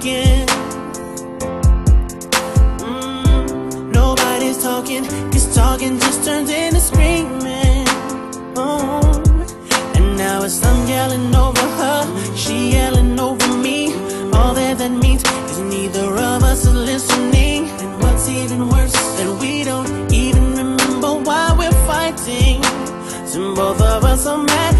again. Mm, nobody's talking, cause talking just turns into screaming. Oh. And now it's I'm yelling over her, she yelling over me. All that that means is neither of us are listening. And what's even worse is that we don't even remember why we're fighting. So both of us are mad.